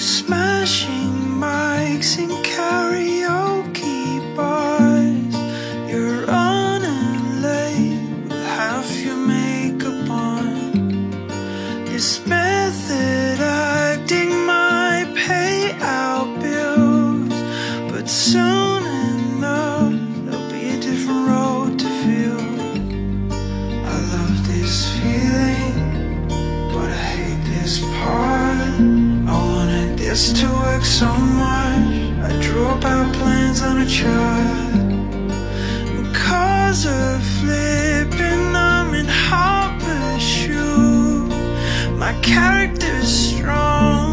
smashing mics and karaoke bars. You're running late with half your makeup on. This method acting might pay out bills, but soon this to work so much. I drew up our plans on a chart. And cars are flipping, I'm in hot pursuit. My character's strong.